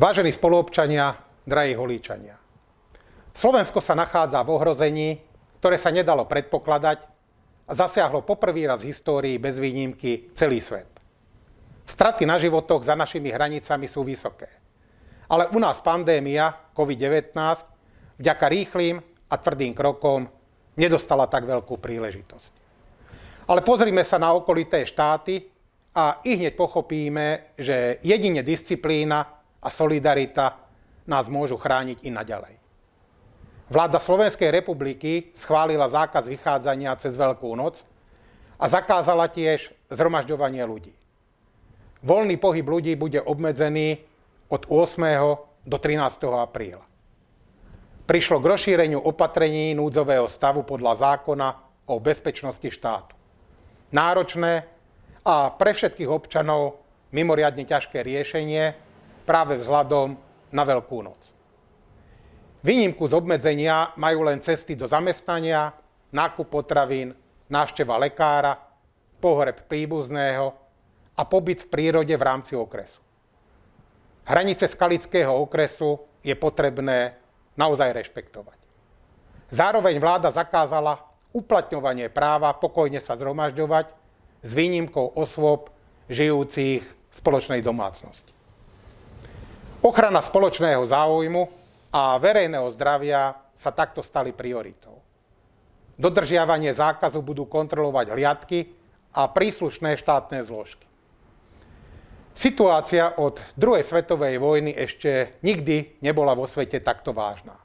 Vážení spoluobčania, drahí holíčania. Slovensko sa nachádza v ohrození, ktoré sa nedalo predpokladať a zasiahlo poprvý raz v histórii bez výnimky celý svet. Straty na životoch za našimi hranicami sú vysoké. Ale u nás pandémia COVID-19 vďaka rýchlým a tvrdým krokom nedostala tak veľkú príležitosť. Ale pozrime sa na okolité štáty a i hneď pochopíme, že jedine disciplína a solidarita nás môžu chrániť i naďalej. Vláda Slovenskej republiky schválila zákaz vychádzania cez Veľkú noc a zakázala tiež zhromažďovanie ľudí. Voľný pohyb ľudí bude obmedzený od 8. do 13. apríla. Prišlo k rozšíreniu opatrení núdzového stavu podľa zákona o bezpečnosti štátu náročné a pre všetkých občanov mimoriadne ťažké riešenie práve vzhľadom na Veľkú noc. Výnimku z obmedzenia majú len cesty do zamestnania, nákup potravín, návšteva lekára, pohreb príbuzného a pobyt v prírode v rámci okresu. Hranice skalického okresu je potrebné naozaj rešpektovať. Zároveň vláda zakázala uplatňovanie práva pokojne sa zhromažďovať s výnimkou osôb žijúcich v spoločnej domácnosti. Ochrana spoločného záujmu a verejného zdravia sa takto stali prioritou. Dodržiavanie zákazu budú kontrolovať hliadky a príslušné štátne zložky. Situácia od druhej svetovej vojny ešte nikdy nebola vo svete takto vážna.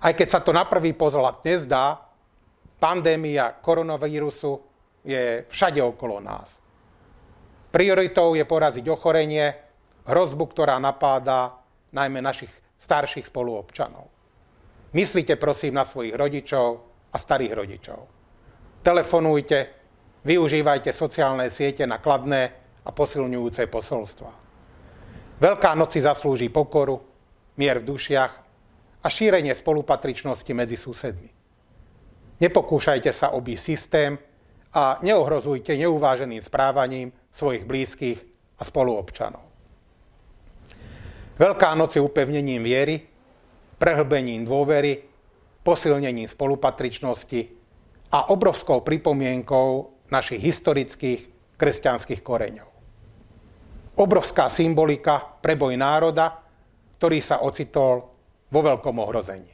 Aj keď sa to na prvý pozhľad nezdá, pandémia koronavírusu je všade okolo nás. Prioritou je poraziť ochorenie, hrozbu, ktorá napáda najmä našich starších spoluobčanov. Myslíte prosím na svojich rodičov a starých rodičov. Telefonujte, využívajte sociálne siete na kladné a posilňujúce posolstva. Veľká noc si zaslúži pokoru, mier v dušiach a šírenie spolupatričnosti medzi susedmi. Nepokúšajte sa obísť systém a neohrozujte neuváženým správaním svojich blízkych a spoluobčanov. Veľká noc je upevnením viery, prehlbením dôvery, posilnením spolupatričnosti a obrovskou pripomienkou našich historických kresťanských koreňov. Obrovská symbolika pre boj národa, ktorý sa ocitol vo veľkom ohrození.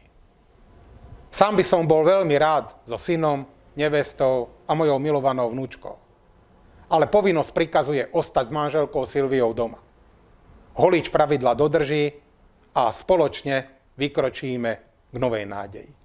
Sám by som bol veľmi rád so synom, nevestou a mojou milovanou vnúčkou. Ale povinnosť prikazuje ostať s manželkou Silviou doma. Holíč pravidla dodrží a spoločne vykročíme k novej nádeji.